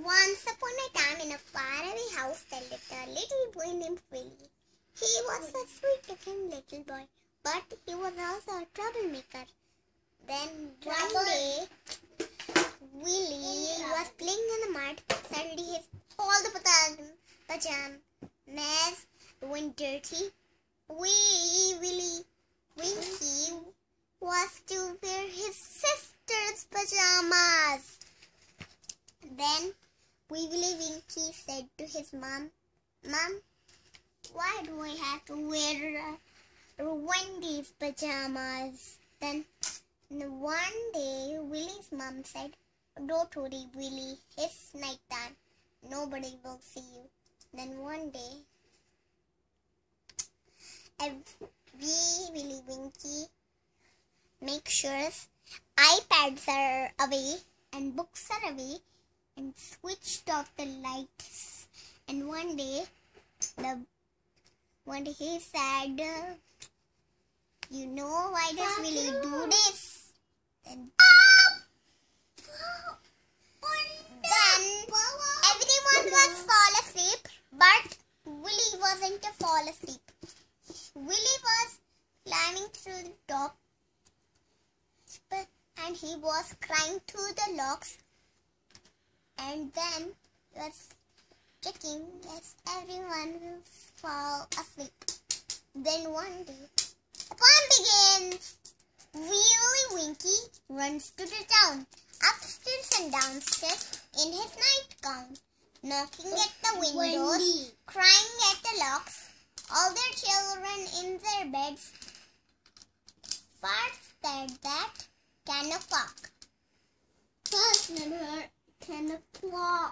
Once upon a time, in a faraway house, there lived a little boy named Willie. He was a sweet-looking little boy, but he was also a troublemaker. Then one day, Willie was playing in the mud. Suddenly, his all the pajam- pajamas went dirty. Wee Willie Winkie was to wear his sister's pajamas. Then Wiggly Winkie said to his mom, Mom, why do I have to wear uh, Wendy's pajamas? Then one day Willie's mom said, Don't worry, Willie, it's night time. Nobody will see you. Then one day, every Willie Winkie make sure iPads are away and books are away and switched off the lights. And one day, the one day he said, "You know why does Willie do this?" And then everyone was fall asleep, but Willie wasn't a fall asleep. Willie was climbing through the top, and he was crying through the logs and then he was checking as everyone will fall asleep. Then one day, the fun begins. Willie Winkie runs to the town, upstairs and downstairs in his nightgown, knocking at the windows, Wendy. crying at the locks, all their children in their beds. First said that ten o'clock. First never ten o'clock.